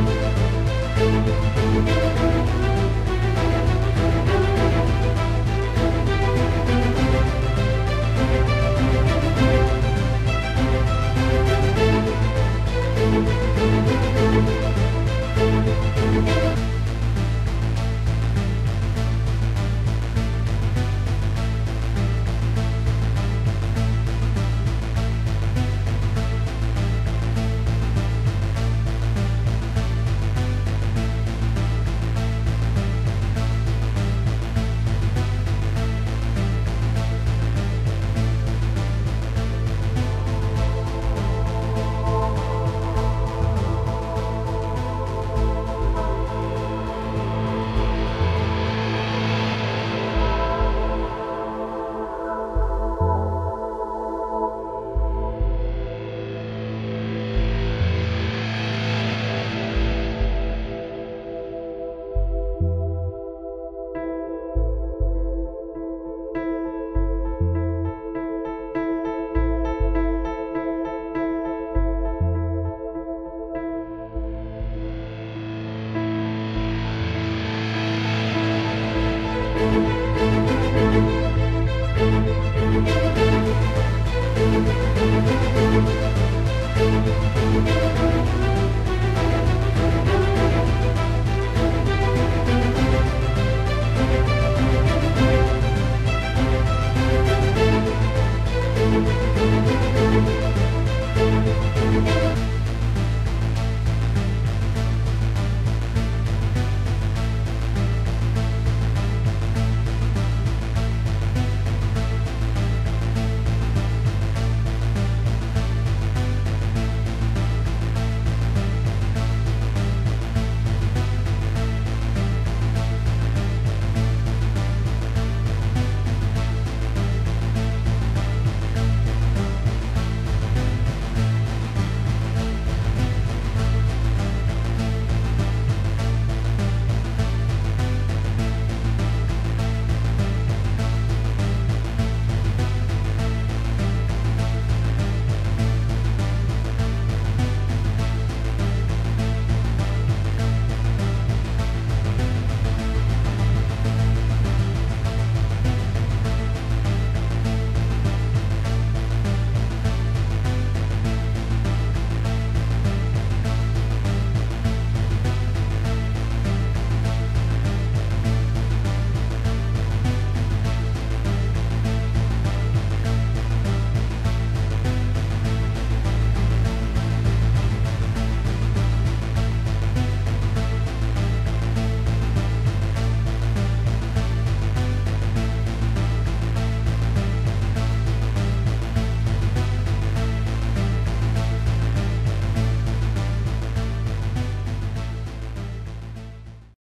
Música